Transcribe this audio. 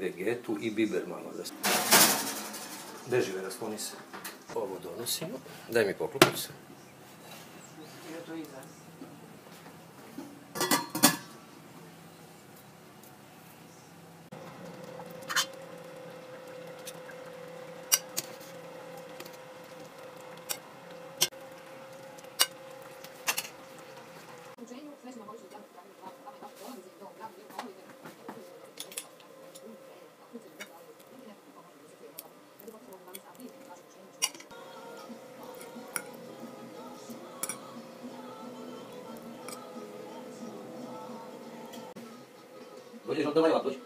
вегету и бибер мама да Бежи ве, расклони се. Ово доносимо. Дај ми поклопот се. Јото иза. Thank you. 我这上等都一会儿，回去。